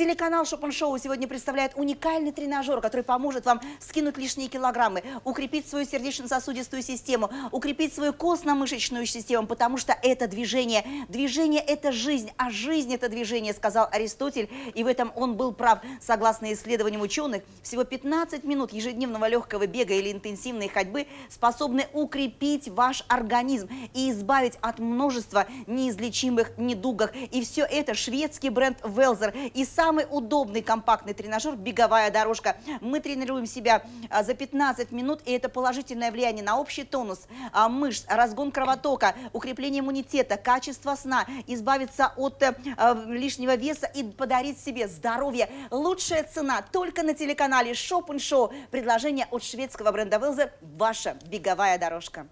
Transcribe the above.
Телеканал Шопен Шоу сегодня представляет уникальный тренажер, который поможет вам скинуть лишние килограммы, укрепить свою сердечно-сосудистую систему, укрепить свою костно-мышечную систему, потому что это движение. Движение – это жизнь, а жизнь – это движение, сказал Аристотель, и в этом он был прав. Согласно исследованиям ученых, всего 15 минут ежедневного легкого бега или интенсивной ходьбы способны укрепить ваш организм и избавить от множества неизлечимых недугов. И все это шведский бренд Велзер и самый удобный компактный тренажер «Беговая дорожка». Мы тренируем себя а, за 15 минут, и это положительное влияние на общий тонус а, мышц, разгон кровотока, укрепление иммунитета, качество сна, избавиться от э, а, лишнего веса и подарить себе здоровье. Лучшая цена только на телеканале Shop and Show. Предложение от шведского бренда Velzer «Ваша беговая дорожка».